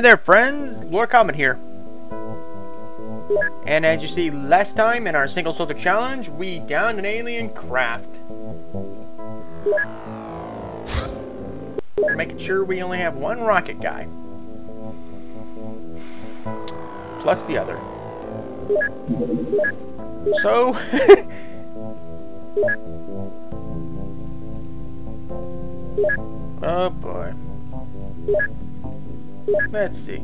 Hey there friends, Lord Comet here. And as you see last time in our single soldier challenge, we downed an alien craft. Making sure we only have one rocket guy. Plus the other. So... oh boy. Let's see.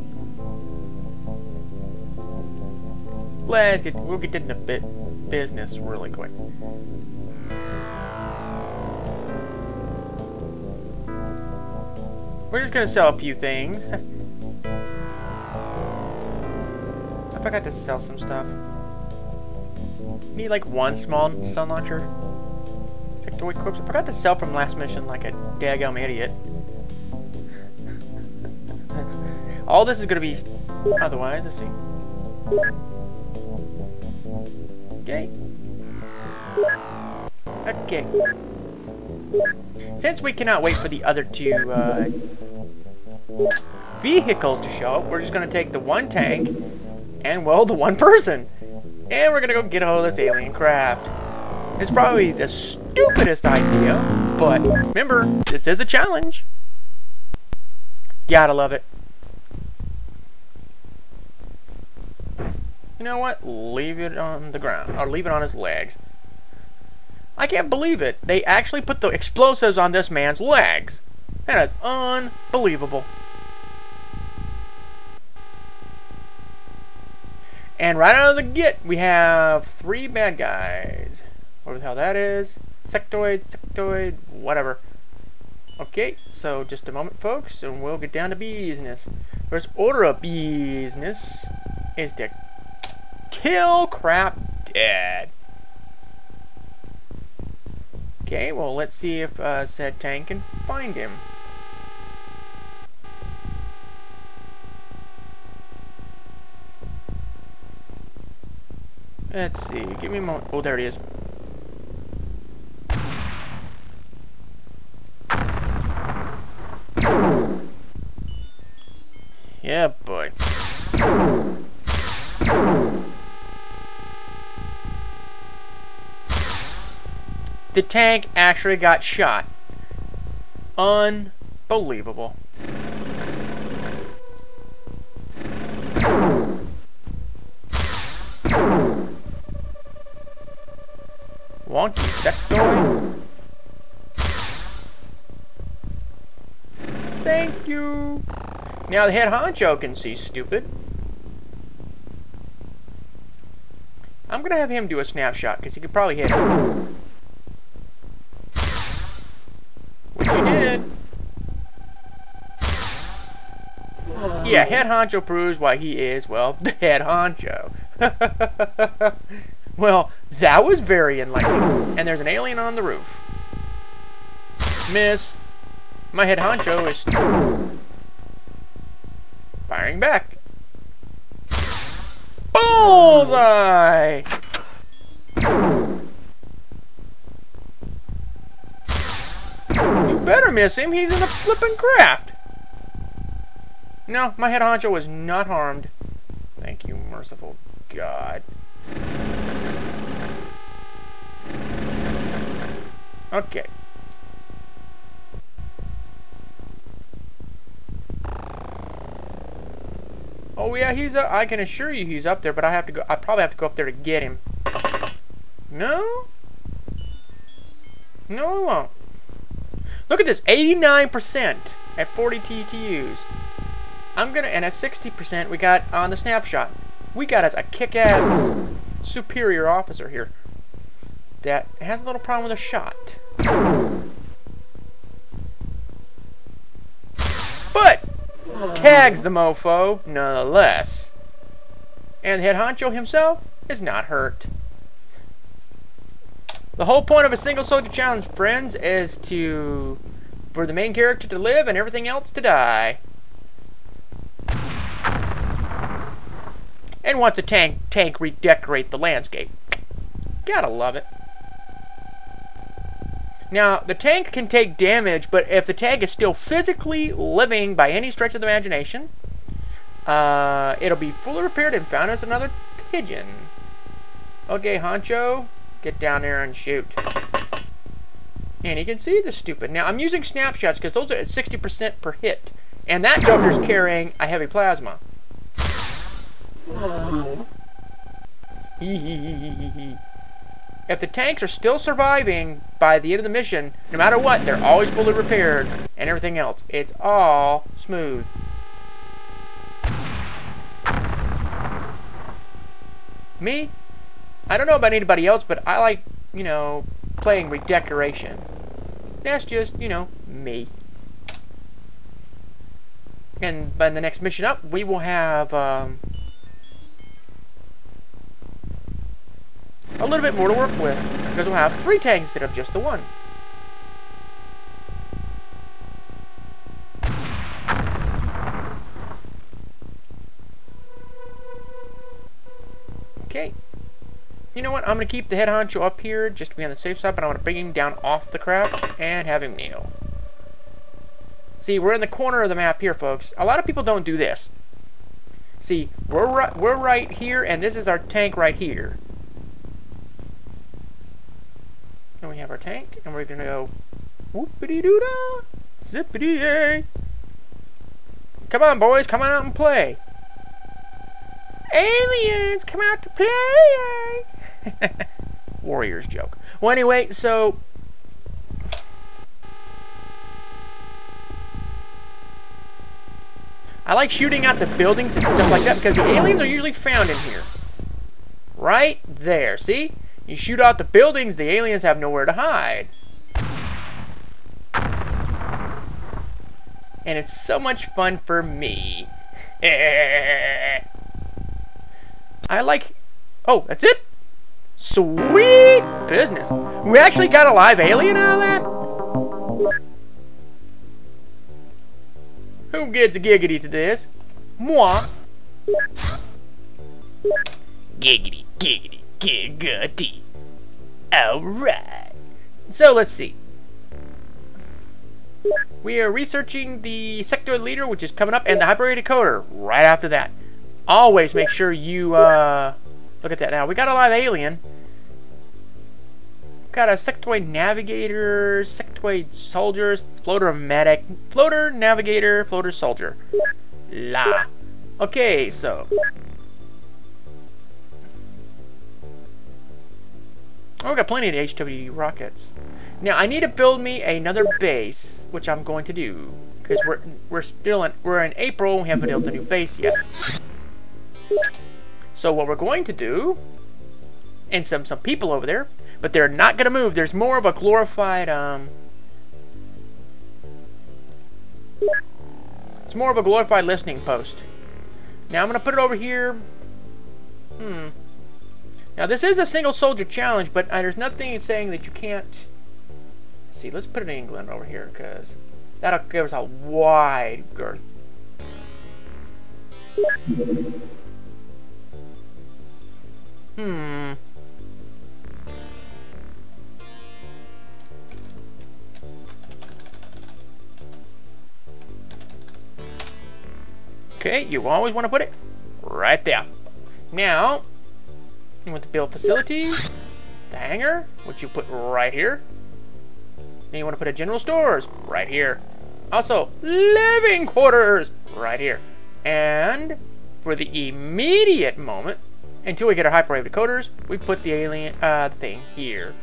Let's get we'll get into bit business really quick. We're just gonna sell a few things. I forgot to sell some stuff. Need like one small sun launcher. Sectoid corpse. I forgot to sell from last mission like a daggum idiot. All this is gonna be otherwise, let's see. Okay. Okay. Since we cannot wait for the other two uh, vehicles to show up, we're just gonna take the one tank and, well, the one person. And we're gonna go get a hold of this alien craft. It's probably the stupidest idea, but remember, this is a challenge. Gotta love it. You know what? Leave it on the ground. Or leave it on his legs. I can't believe it. They actually put the explosives on this man's legs. That is unbelievable. And right out of the get, we have three bad guys. Whatever the hell that is. Sectoid, sectoid, whatever. Okay, so just a moment, folks, and we'll get down to business. First order of business is to kill crap dead. Okay, well, let's see if uh, said tank can find him. Let's see, give me a moment. Oh, there he is. Yeah, boy. The tank actually got shot. Unbelievable. Wonky sectoid. Thank you. Now the head honcho can see stupid. I'm gonna have him do a snapshot because he could probably hit it. Which he did. Yeah, head honcho proves why he is, well, the head honcho. well, that was very enlightening. And there's an alien on the roof. Miss. My head honcho is firing back. Bullseye! You better miss him, he's in a flipping craft. No, my head honcho was not harmed. Thank you, merciful God. Okay. Oh yeah, he's up. I can assure you he's up there, but I have to go. I probably have to go up there to get him. No. No, I won't. Look at this, 89% at 40 TTUs. I'm gonna, and at 60% we got on the snapshot. We got us a kick-ass superior officer here that has a little problem with a shot. But tags the mofo nonetheless. And head honcho himself is not hurt. The whole point of a single soldier challenge, friends, is to for the main character to live and everything else to die. And want the tank tank redecorate the landscape. Gotta love it. Now, the tank can take damage, but if the tank is still physically living by any stretch of the imagination, Uh, it'll be fully repaired and found as another pigeon. Okay, Honcho, get down there and shoot. And you can see the stupid. Now, I'm using snapshots because those are at 60% per hit. And that Joker's carrying a heavy plasma. If the tanks are still surviving by the end of the mission, no matter what, they're always fully repaired and everything else. It's all smooth. Me? I don't know about anybody else, but I like, you know, playing redecoration. That's just, you know, me. And by the next mission up, we will have um, a little bit more to work with. Because we'll have three tanks instead of just the one. Okay. You know what? I'm going to keep the head honcho up here just to be on the safe side, but I want to bring him down off the craft and have him kneel. See, we're in the corner of the map here, folks. A lot of people don't do this. See, we're we're right here, and this is our tank right here. And we have our tank, and we're to go whoopity-doo-dah, zippity-yay. Come on, boys, come on out and play. Aliens, come out to play! Warriors joke. Well, anyway, so... I like shooting at the buildings and stuff like that because the aliens are usually found in here. Right there, see? You shoot out the buildings, the aliens have nowhere to hide. And it's so much fun for me. I like... Oh, that's it? Sweet business. We actually got a live alien out of that? Who gets a giggity to this? Moi. Giggity, giggity, giggity. Alright. So, let's see. We are researching the sectoid leader, which is coming up, and the hyper decoder right after that always make sure you uh, look at that now. We got a live alien. Got a sectoid navigator, sectoid soldiers, floater medic, floater navigator, floater soldier. La. Okay, so. Oh, we got plenty of HW rockets. Now I need to build me another base, which I'm going to do because we're we're still in we're in April. We haven't built a new base yet. So what we're going to do, and some, some people over there, but they're not going to move. There's more of a glorified, um... It's more of a glorified listening post. Now I'm going to put it over here. Hmm. Now this is a single soldier challenge, but uh, there's nothing saying that you can't... Let's see, let's put it in England over here, because that'll give us a wide girth. Hmm. Okay, you always want to put it right there. Now, you want to build facilities, the hangar, which you put right here. Then you want to put a general stores right here. Also, living quarters right here. And for the immediate moment, until we get our hyperwave decoders, we put the alien uh, thing here.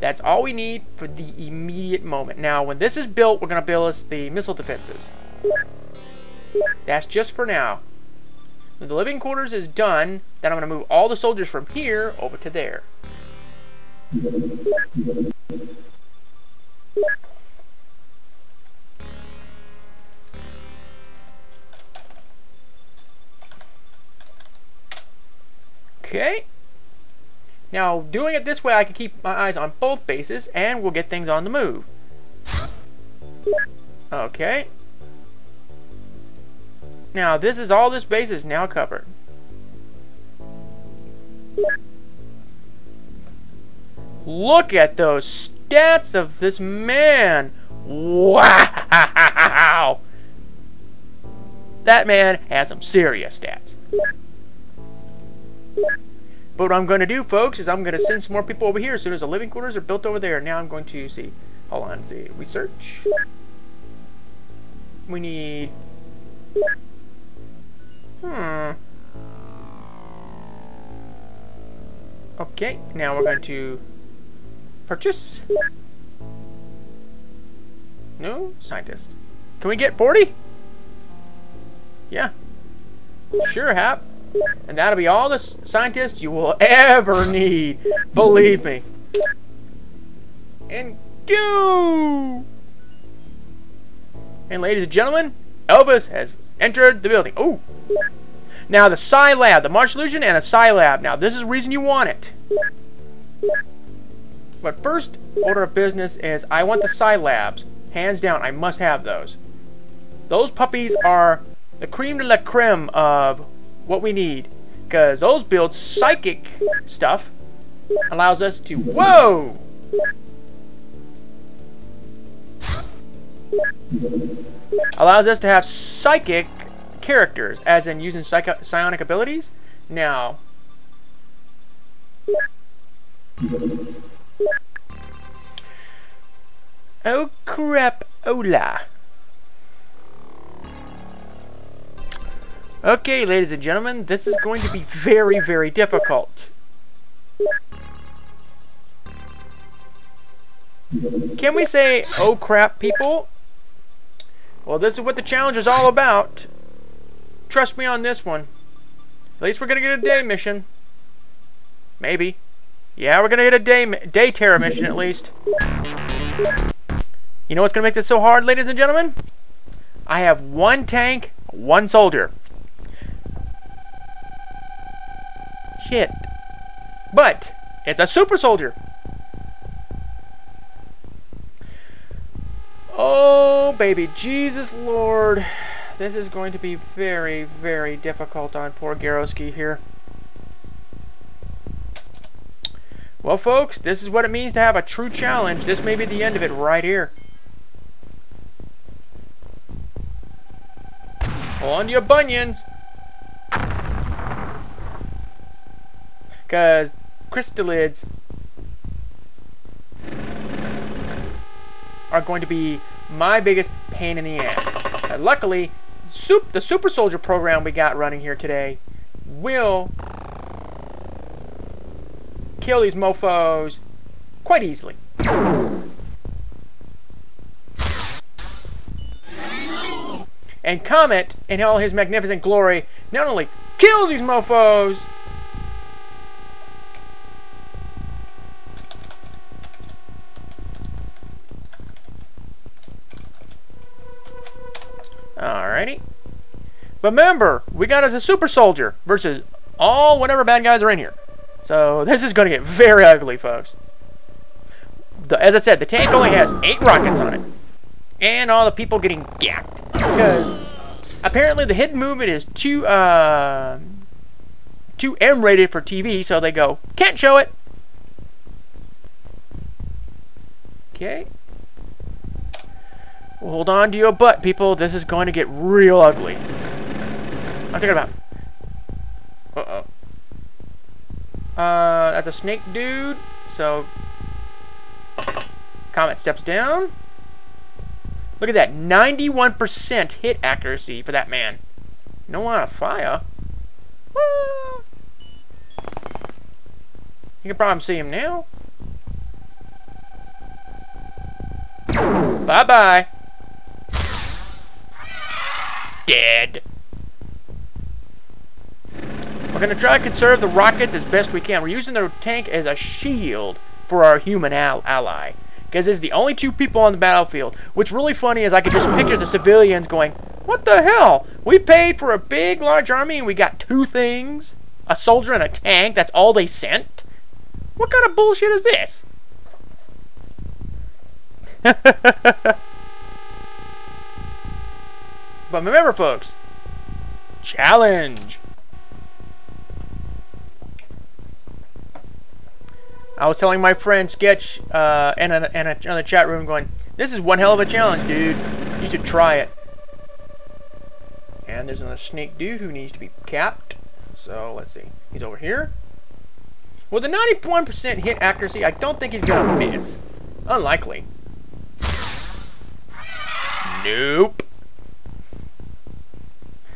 That's all we need for the immediate moment. Now, when this is built, we're going to build us the missile defenses. That's just for now. When the living quarters is done, then I'm going to move all the soldiers from here over to there. Okay. Now, doing it this way, I can keep my eyes on both bases, and we'll get things on the move. Okay. Now, this is all this base is now covered. Look at those stats of this man. Wow! that man has some serious stats. But what I'm going to do, folks, is I'm going to send some more people over here as soon as the living quarters are built over there. Now I'm going to see. Hold on, see. We search. We need... Hmm. Okay, now we're going to purchase. No? Scientist. Can we get 40? Yeah. Sure, Hap. And that'll be all the scientists you will ever need. Believe me. And go! And ladies and gentlemen, Elvis has entered the building. Oh! Now the Psi Lab, the Martial Illusion and a Psi Lab. Now this is the reason you want it. But first order of business is I want the Psi Labs. Hands down, I must have those. Those puppies are the cream de la creme of what we need. Because those build psychic stuff. Allows us to... Whoa! Allows us to have psychic characters, as in using psionic abilities. Now... Oh crap, Ola. Okay, ladies and gentlemen, this is going to be very, very difficult. Can we say, oh crap, people? Well, this is what the challenge is all about. Trust me on this one. At least we're going to get a day mission. Maybe. Yeah, we're going to get a day, day terror mission at least. You know what's going to make this so hard, ladies and gentlemen? I have one tank, one soldier. Shit. But, it's a super soldier. Oh, baby, Jesus Lord. This is going to be very, very difficult on poor Garowski here. Well, folks, this is what it means to have a true challenge. This may be the end of it right here. On your bunions. Because chryssalids are going to be my biggest pain in the ass. Uh, luckily, soup, the Super Soldier program we got running here today will kill these mofos quite easily. And Comet, in all his magnificent glory, not only kills these mofos, Alrighty. Remember, we got as a super soldier versus all whatever bad guys are in here. So this is going to get very ugly, folks. The, as I said, the tank only has eight rockets on it. And all the people getting gacked. Because apparently the hidden movement is too, uh, too M-rated for TV, so they go, can't show it. Okay. Hold on to your butt, people. This is going to get real ugly. I'm thinking about... Uh-oh. Uh, that's a snake dude. So, Comet steps down. Look at that, 91% hit accuracy for that man. No of fire. You can probably see him now. Bye-bye. Dead. We're going to try to conserve the rockets as best we can. We're using the tank as a shield for our human al ally. Because it's the only two people on the battlefield. What's really funny is I could just picture the civilians going, What the hell? We paid for a big, large army and we got two things? A soldier and a tank? That's all they sent? What kind of bullshit is this? but remember, folks, challenge. I was telling my friend Sketch uh, in, a, in, a, the chat room going, this is one hell of a challenge, dude. You should try it. And there's another snake dude who needs to be capped. So let's see. He's over here. With a 91% hit accuracy, I don't think he's gonna miss. Unlikely. Nope.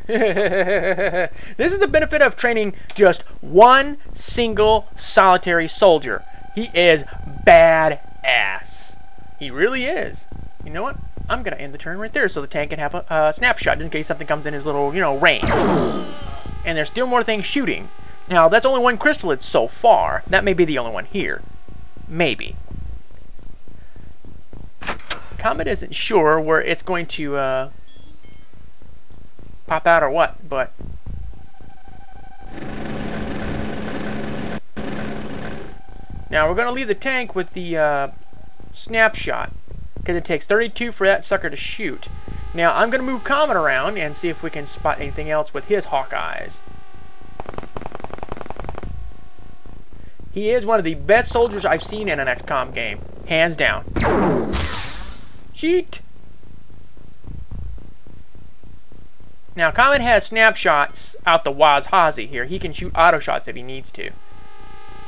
this is the benefit of training just one single solitary soldier. He is badass. He really is. You know what? I'm going to end the turn right there so the tank can have a, snapshot in case something comes in his little, you know, range. And there's still more things shooting. Now, that's only one chryssalid so far. That may be the only one here. Maybe. Comet isn't sure where it's going to uh, pop out or what, but... Now, we're going to leave the tank with the uh, snapshot because it takes 32 for that sucker to shoot. Now, I'm going to move Comet around and see if we can spot anything else with his Hawkeyes. He is one of the best soldiers I've seen in an XCOM game. Hands down. Cheat! Now, Comet has snapshots out the Wazhazi here. He can shoot auto shots if he needs to.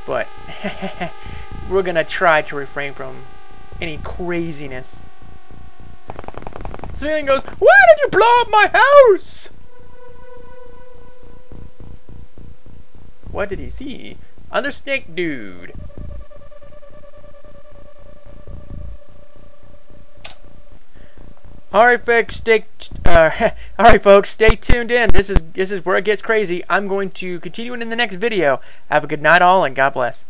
But, we're going to try to refrain from any craziness. Ceiling goes, Why did you blow up my house? What did he see? Under Snake Dude. Alright folks, stay uh, alright folks, stay tuned in. This is this is where it gets crazy. I'm going to continue in the next video. Have a good night all and God bless.